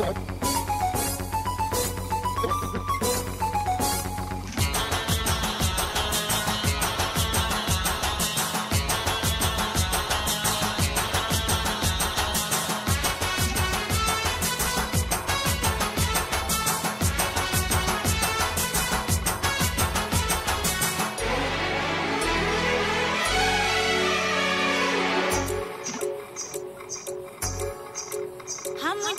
that